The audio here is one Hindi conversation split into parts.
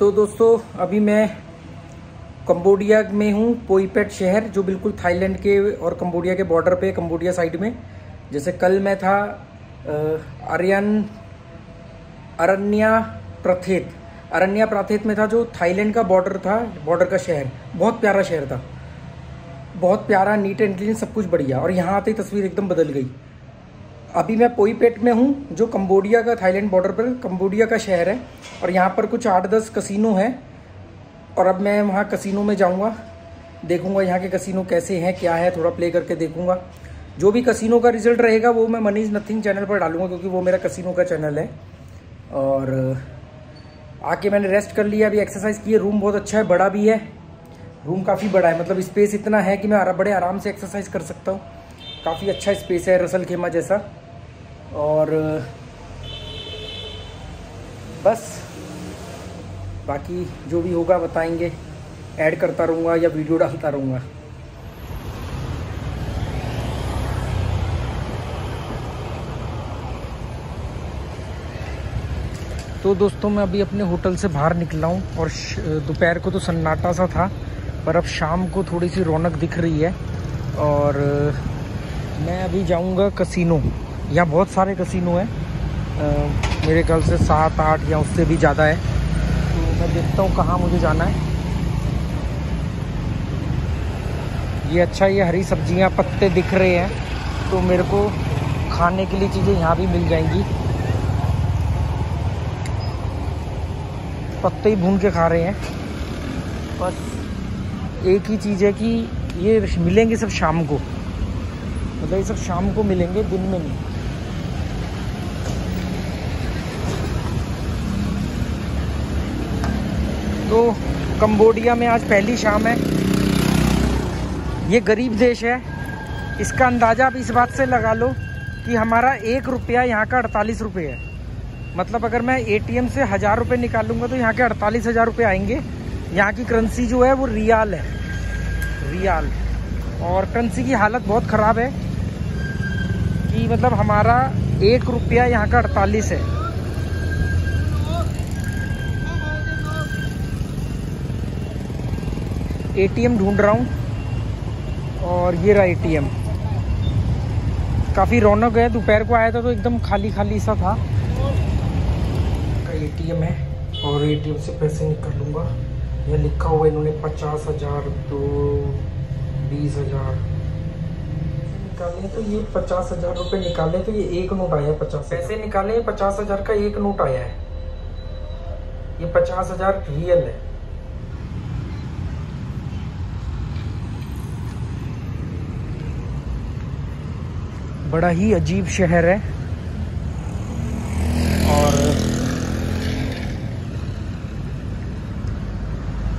तो दोस्तों, अभी मैं कंबोडिया में हूँ, पोईपेट शहर, जो बिल्कुल थाईलैंड के और कंबोडिया के बॉर्डर पे, कंबोडिया साइड में। जैसे कल मैं था आर्यन, अरण्या प्रथेत। अरण्या प्राथेत में था जो थाईलैंड का बॉर्डर था, बॉर्डर का शहर। बहुत प्यारा शहर था। बहुत प्यारा, नीट एंड क्लीन, सब कुछ बढ़िया। और यहाँ आते ही तस्वीर एकदम बदल गई। अभी मैं पोईपेट में हूँ, जो कंबोडिया का, थाईलैंड बॉर्डर पर, कंबोडिया का शहर है। और यहाँ पर कुछ आठ दस कसिनो हैं। और अब मैं वहाँ कसिनो में जाऊँगा। देखूँगा यहाँ के कसिनो कैसे हैं, क्या है, थोड़ा प्ले करके देखूँगा। जो भी कसिनो का रिज़ल्ट रहेगा, वो मैं मनीज नथिंग चैनल पर डालूँगा, क्योंकि वो मेरा कसिनो का चैनल है। और, आके मैंने रेस्ट कर लिया। अभी एक्सरसाइज की है रूम बहुत अच्छा है, बड़ा भी है। रूम काफ़ी बड़ा है मतलब स्पेस इतना है कि मैं बड़े आराम से एक्सरसाइज कर सकता हूँ। काफ़ी अच्छा स्पेस है, रसल खेमा जैसा। और, बस, बाकी जो भी होगा बताएँगे। ऐड करता रहूँगा या वीडियो डालता रहूँगा। तो दोस्तों, मैं अभी अपने होटल से बाहर निकला हूँ और दोपहर को तो सन्नाटा सा था, पर अब शाम को थोड़ी सी रौनक दिख रही है। और, मैं अभी जाऊँगा कसिनो यहाँ बहुत सारे कसिनो हैं। मेरे ख्याल से सात, आठ या उससे भी ज़्यादा है। तो मैं देखता हूँ कहाँ मुझे जाना है। ये अच्छा ये हरी सब्ज़ियाँ, पत्ते दिख रहे हैं। तो मेरे को खाने के लिए चीज़ें यहाँ भी मिल जाएँगी। पत्ते ही भून के खा रहे हैं। बस एक ही चीज़ है कि ये मिलेंगे सब शाम को। मतलब ये सब शाम को मिलेंगे, दिन में नहीं। तो कंबोडिया में आज पहली शाम है। ये गरीब देश है। इसका अंदाज़ा आप इस बात से लगा लो कि हमारा एक रुपया यहाँ का अड़तालीस रुपये है। मतलब अगर मैं एटीएम से हज़ार रुपये निकालूँगा तो यहाँ के अड़तालीस हज़ार रुपये आएँगे। यहाँ की करेंसी जो है वो रियाल है। रियाल। और करेंसी की हालत बहुत ख़राब है कि मतलब हमारा एक रुपया यहाँ का अड़तालीस है। एटीएम ढूंढ रहा हूँ। और ये रहा एटीएम। काफ़ी रौनक है, दोपहर को आया था तो एकदम खाली खाली सा था। एटीएम है, और एटीएम से पैसे निकाल लूँगा। यह लिखा हुआ इन्होंने पचास हज़ार, दो, बीस हज़ार। निकाले तो ये पचास हज़ार रुपये निकाले तो ये एक नोट आया है, पचास पैसे निकाले पचास हज़ार का एक नोट आया है। ये पचास हज़ार रियल है। बड़ा ही अजीब शहर है। और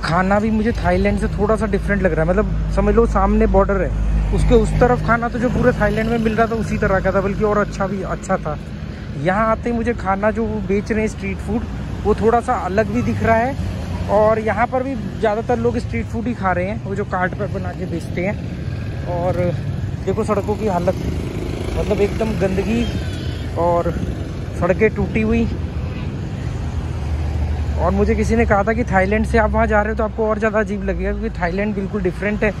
खाना भी मुझे थाईलैंड से थोड़ा सा डिफरेंट लग रहा है। मतलब समझ लो सामने बॉर्डर है। उसके उस तरफ़ खाना तो जो पूरे थाईलैंड में मिल रहा था, उसी तरह का था, बल्कि और अच्छा भी अच्छा था। यहाँ आते ही मुझे खाना जो बेच रहे हैं स्ट्रीट फ़ूड वो थोड़ा सा अलग भी दिख रहा है। और यहाँ पर भी ज़्यादातर लोग स्ट्रीट फ़ूड ही खा रहे हैं, वो जो कार्ट पर बना के बेचते हैं। और देखो सड़कों की हालत। मतलब एकदम गंदगी और सड़कें टूटी हुई। और मुझे किसी ने कहा था कि थाईलैंड से आप वहाँ जा रहे हो तो आपको और ज़्यादा अजीब लगेगा क्योंकि थाईलैंड बिल्कुल डिफरेंट है।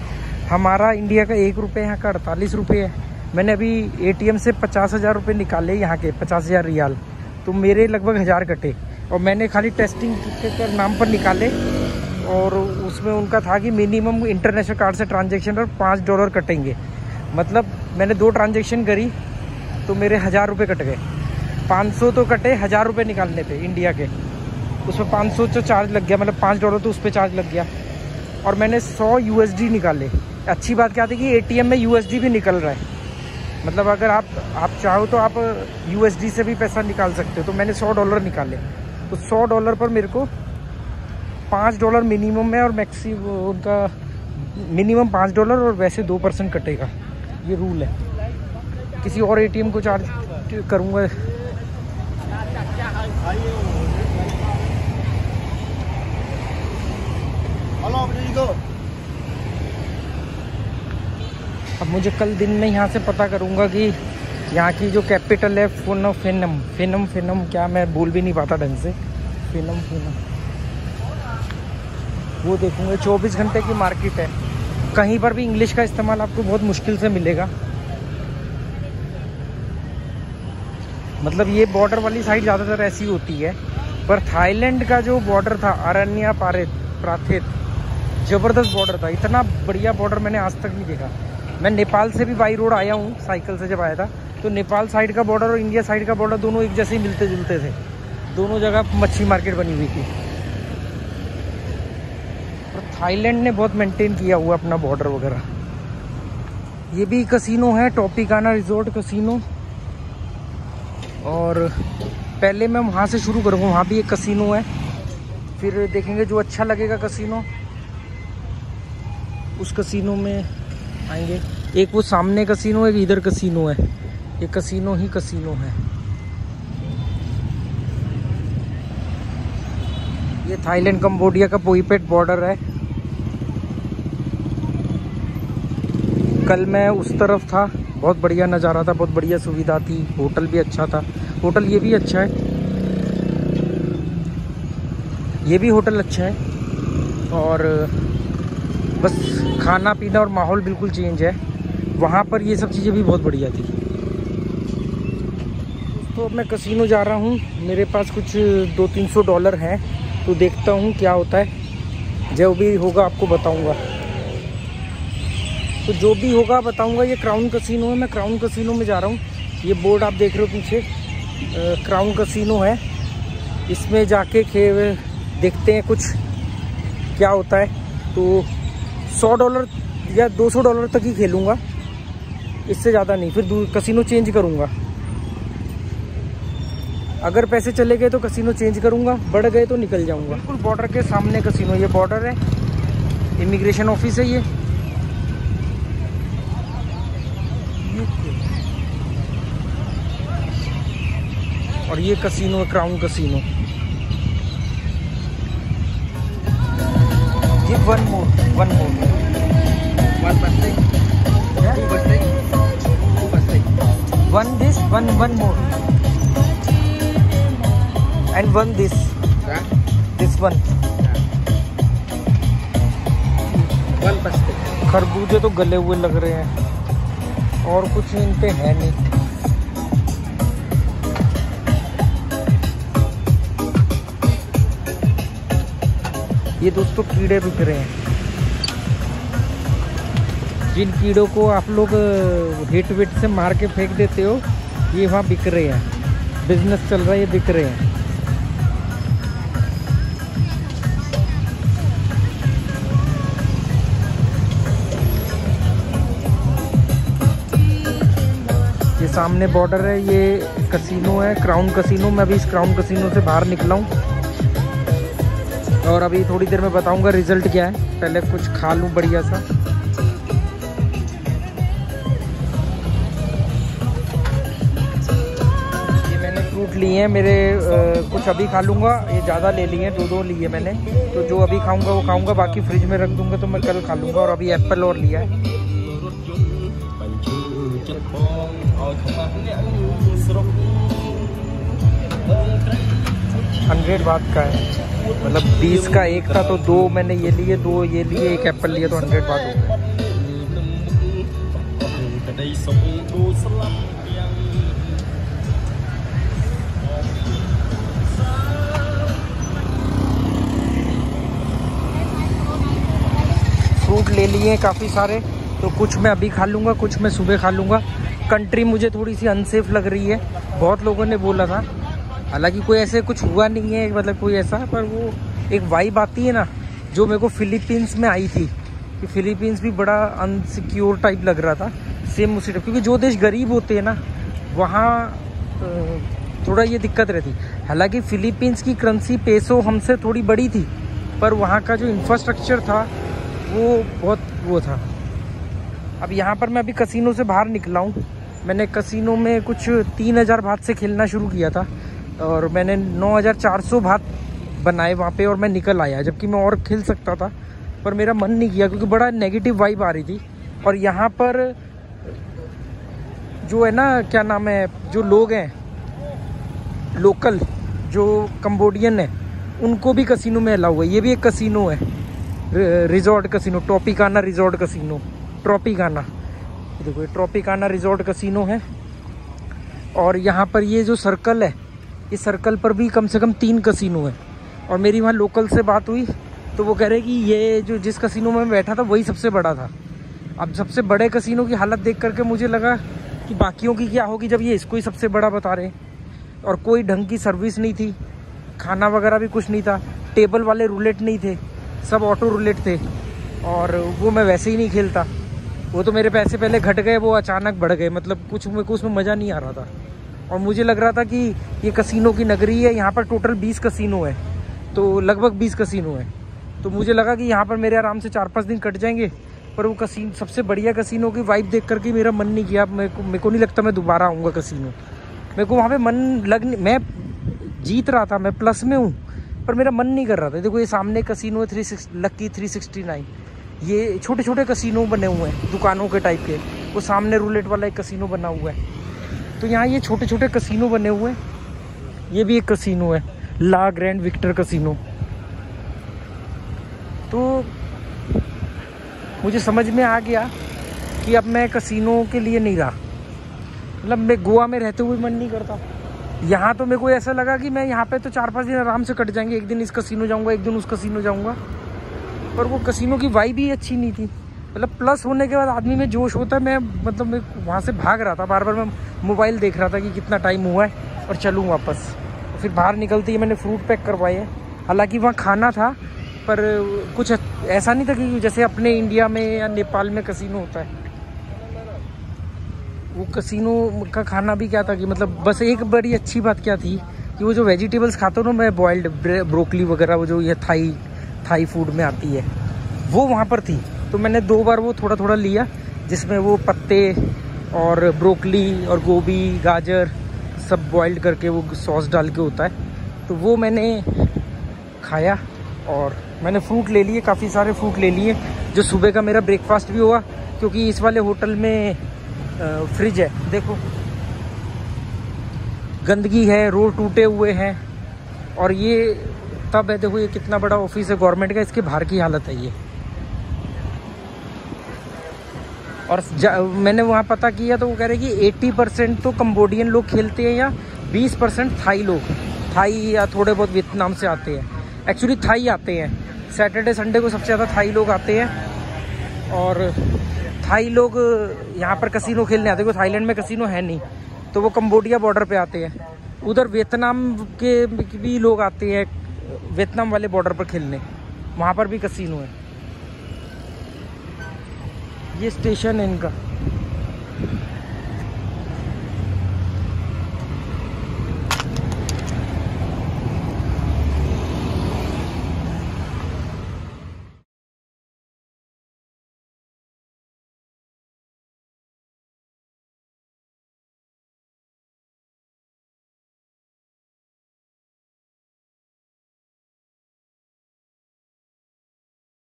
हमारा इंडिया का एक रुपये यहाँ का अड़तालीस रुपये है। मैंने अभी एटीएम से पचास हज़ार रुपये निकाले यहाँ के, पचास हज़ार रियाल। तो मेरे लगभग हज़ार कटे। और मैंने खाली टेस्टिंग के नाम पर निकाले। और उसमें उनका था कि मिनिमम इंटरनेशनल कार्ड से ट्रांजेक्शन पर पाँच डॉलर कटेंगे। मतलब मैंने दो ट्रांजेक्शन करी तो मेरे हज़ार रुपये कट गए। पाँच सौ तो कटे, हज़ार रुपये निकालने थे इंडिया के। उसमें पाँच सौ तो चार्ज लग गया मतलब पाँच डॉलर तो उस पर चार्ज लग गया। और मैंने सौ यू निकाले। अच्छी बात क्या थी कि एटीएम में यूएसडी भी निकल रहा है। मतलब अगर आप आप चाहो तो आप यूएसडी से भी पैसा निकाल सकते हो। तो मैंने सौ डॉलर निकाले। तो सौ डॉलर पर मेरे को पाँच डॉलर मिनिमम है और मैक्सी उनका मिनिमम पाँच डॉलर और वैसे दो परसेंट कटेगा। ये रूल है। किसी और एटीएम को चार्ज करूँगा। अब मुझे कल दिन में यहाँ से पता करूँगा कि यहाँ की जो कैपिटल है फोनो फिनम फिनम फिनम क्या मैं बोल भी नहीं पाता ढंग से। फिनम फिनम वो देखूँगा चौबीस घंटे की मार्केट है। कहीं पर भी इंग्लिश का इस्तेमाल आपको बहुत मुश्किल से मिलेगा। मतलब ये बॉर्डर वाली साइड ज़्यादातर ऐसी होती है। पर थाईलैंड का जो बॉर्डर था अरण्या पारे प्राथित ज़बरदस्त बॉर्डर था। इतना बढ़िया बॉर्डर मैंने आज तक नहीं देखा। मैं नेपाल से भी बाई रोड आया हूँ साइकिल से जब आया था तो नेपाल साइड का बॉर्डर और इंडिया साइड का बॉर्डर दोनों एक जैसे ही मिलते जुलते थे। दोनों जगह मच्छी मार्केट बनी हुई थी। थाईलैंड ने बहुत मेंटेन किया हुआ अपना बॉर्डर वगैरह। ये भी कसिनो है टॉपिकाना रिजोर्ट कसिनो और पहले मैं वहाँ से शुरू करूँगा, वहाँ भी एक कसिनो है। फिर देखेंगे जो अच्छा लगेगा कसिनो उस कसिनो में आएँगे। एक वो सामने कसिनो एक इधर कसिनो है। ये कसिनो ही कसिनो है। ये थाईलैंड कंबोडिया का पोईपेट बॉर्डर है। कल मैं उस तरफ़ था, बहुत बढ़िया नज़ारा था, बहुत बढ़िया सुविधा थी, होटल भी अच्छा था। होटल ये भी अच्छा है। ये भी होटल अच्छा है। और बस खाना पीना और माहौल बिल्कुल चेंज है। वहाँ पर ये सब चीज़ें भी बहुत बढ़िया थी। तो अब मैं कसिनो जा रहा हूँ। मेरे पास कुछ दो तीन सौ डॉलर हैं। तो देखता हूँ क्या होता है। जो भी होगा आपको बताऊँगा। तो जो भी होगा बताऊँगा, ये क्राउन कसिनो है, मैं क्राउन कसिनो में जा रहा हूँ। ये बोर्ड आप देख रहे हो पीछे। क्राउन कसिनो है। इसमें जाके खे देखते हैं कुछ क्या होता है। तो सौ डॉलर या दो सौ डॉलर तक ही खेलूँगा। इससे ज़्यादा नहीं, फिर कसिनो चेंज करूँगा। अगर पैसे चले गए तो कसिनो चेंज करूँगा, बढ़ गए तो निकल जाऊँगा। बिल्कुल बॉर्डर के सामने कसिनो ये बॉर्डर है। इमिग्रेशन ऑफ़िस है ये। और ये कसिनो है crown casino one more one more one birthday two birthday two birthday one this one one more and one this this one one birthday खरबूजे तो गले हुए लग रहे हैं। और कुछ इन पे है नहीं। ये दोस्तों कीड़े बिक रहे हैं। जिन कीड़ों को आप लोग हिट विट से मार के फेंक देते हो, ये वहाँ बिक रहे हैं। बिज़नेस चल रहा है, ये बिक रहे हैं। ये सामने बॉर्डर है, ये कसिनो है, क्राउन कसिनो। मैं अभी इस क्राउन कसिनो से बाहर निकला हूँ। और अभी थोड़ी देर में बताऊँगा रिज़ल्ट क्या है। पहले कुछ खा लूँ बढ़िया सा। ये मैंने फ्रूट लिए हैं मेरे आ, कुछ अभी खा लूँगा ये ज़्यादा ले लिए हैं दो दो लिए मैंने। तो जो अभी खाऊँगा वो खाऊँगा बाकी फ्रिज में रख दूँगा तो मैं कल खा लूँगा और अभी एप्पल और लिया है। हंड्रेड बात का है। मतलब बीस का एक था तो दो मैंने ये लिए, दो ये लिए, एक एप्पल लिए तो हंड्रेड बात हो गया फ्रूट ले लिए काफ़ी सारे तो कुछ मैं अभी खा लूँगा, कुछ मैं सुबह खा लूँगा। कंट्री मुझे थोड़ी सी अनसेफ लग रही है। बहुत लोगों ने बोला था। हालाँकि कोई ऐसे कुछ हुआ नहीं है मतलब कोई ऐसा, पर वो एक वाइब आती है ना, जो मेरे को फिलीपींस में आई थी, कि फिलीपींस भी बड़ा अनसिक्योर टाइप लग रहा था सेम उसी टाइप क्योंकि जो देश गरीब होते हैं ना, वहाँ थोड़ा ये दिक्कत रहती। हालाँकि फिलीपींस की करेंसी पेसो हमसे थोड़ी बड़ी थी, पर वहाँ का जो इंफ्रास्ट्रक्चर था, वो बहुत वो था। अब यहाँ पर मैं अभी कसिनो से बाहर निकला हूँ, मैंने कसिनो में कुछ तीन हज़ार भात से खेलना शुरू किया था। और मैंने नौ हज़ार चार सौ भात बनाए वहाँ पे और मैं निकल आया, जबकि मैं और खेल सकता था, पर मेरा मन नहीं किया क्योंकि बड़ा नेगेटिव वाइब आ रही थी। और यहाँ पर जो है ना, क्या नाम है, जो लोग हैं लोकल जो कम्बोडियन है, उनको भी कसिनो में अलाउ है। ये भी एक कसिनो है resort casino Tropicana resort casino Tropicana देखो, ये ट्रॉपिकाना रिजॉर्ट कसिनो है। और यहाँ पर ये जो सर्कल है इस सर्कल पर भी कम से कम तीन कसिनो है। और मेरी वहाँ लोकल से बात हुई तो वो कह रहे कि ये जो जिस कसिनो में मैं बैठा था, वही सबसे बड़ा था। अब सबसे बड़े कसिनो की हालत देख करके मुझे लगा कि बाकियों की क्या होगी जब ये इसको ही सबसे बड़ा बता रहे हैं। और कोई ढंग की सर्विस नहीं थी, खाना वगैरह भी कुछ नहीं था टेबल वाले रूलेट नहीं थे, सब ऑटो रूलेट थे। और वो मैं वैसे ही नहीं खेलता। वो तो मेरे पैसे पहले घट गए, वो अचानक बढ़ गए मतलब कुछ मेरे को उसमें मज़ा नहीं आ रहा था। और मुझे लग रहा था कि ये कसिनो की नगरी है, यहाँ पर टोटल बीस कसिनो है। तो लगभग बीस कसिनो है। तो मुझे लगा कि यहाँ पर मेरे आराम से चार पाँच दिन कट जाएँगे, पर वो कसिन सबसे बढ़िया कसिनो की वाइब देख करके मेरा मन नहीं किया। मेरे को मेरे को नहीं लगता मैं दोबारा आऊँगा कसिनो मेरे को वहाँ पे मन लग मैं जीत रहा था, मैं प्लस में हूँ, पर मेरा मन नहीं कर रहा था। देखो, ये सामने कसिनो है three six lucky three sixty nine ये छोटे छोटे कसिनो बने हुए हैं, दुकानों के टाइप के। वो सामने रूलेट वाला एक कसिनो बना हुआ है। तो यहाँ ये छोटे छोटे कसिनो बने हुए हैं। ये भी एक कसिनो है ला ग्रैंड विक्टर कसिनो तो मुझे समझ में आ गया कि अब मैं कसिनो के लिए नहीं रहा। मतलब मैं गोवा में रहते हुए मन नहीं करता। यहाँ तो मेरे को ऐसा लगा कि मैं यहाँ पे तो चार पाँच दिन आराम से कट जाएँगे। एक दिन इस कसिनो जाऊँगा, एक दिन उस कसिनो जाऊँगा। पर वो कसिनो की वाई भी अच्छी नहीं थी। मतलब प्लस होने के बाद आदमी में जोश होता है, मैं मतलब मैं वहाँ से भाग रहा था बार बार मैं मोबाइल देख रहा था कि कितना टाइम हुआ है और चलूँ वापस। फिर बाहर निकलते ही मैंने फ्रूट पैक करवाए हैं। हालाँकि वहाँ खाना था, पर कुछ ऐसा नहीं था कि जैसे अपने इंडिया में या नेपाल में कसिनो होता है। वो कसिनो का खाना भी क्या था कि मतलब बस एक बड़ी अच्छी बात क्या थी कि वो जो वेजिटेबल्स खाते हो ना, मैं बॉइल्ड ब्रोकली वगैरह, वो जो ये थाई थाई फ़ूड में आती है, वो वहाँ पर थी। तो मैंने दो बार वो थोड़ा थोड़ा लिया, जिसमें वो पत्ते और ब्रोकली और गोभी, गाजर सब बॉइल्ड करके वो सॉस डाल के होता है। तो वो मैंने खाया और मैंने फ्रूट ले लिए, काफ़ी सारे फ्रूट ले लिए, जो सुबह का मेरा ब्रेकफास्ट भी हुआ, क्योंकि इस वाले होटल में फ्रिज है। देखो। गंदगी है रोड टूटे हुए हैं और ये, तब है देखो ये कितना बड़ा ऑफ़िस है गवर्नमेंट का, इसके बाहर की हालत है ये। और मैंने वहाँ पता किया तो वो कह रहे कि 80 परसेंट तो कम्बोडियन लोग खेलते हैं या 20 परसेंट थाई लोग, थाई या थोड़े बहुत वियतनाम से आते हैं। एक्चुअली थाई आते हैं। सैटरडे संडे को सबसे ज़्यादा थाई लोग आते हैं। और थाई लोग यहाँ पर कसिनो खेलने आते हैं। क्योंकि थाईलैंड में कसिनो है नहीं। तो वो कम्बोडिया बॉर्डर पे आते हैं। उधर वियतनाम के भी लोग आते हैं, वियतनाम वाले बॉर्डर पर खेलने। वहाँ पर भी कसिनो है। ये स्टेशन है इनका।